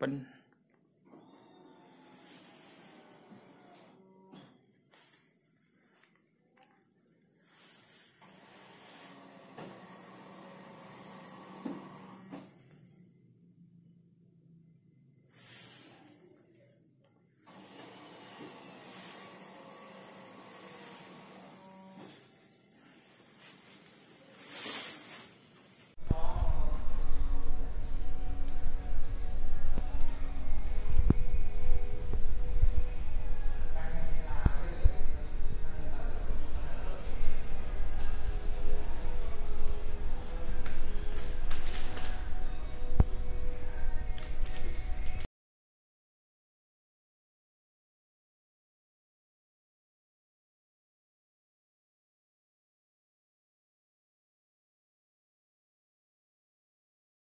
open.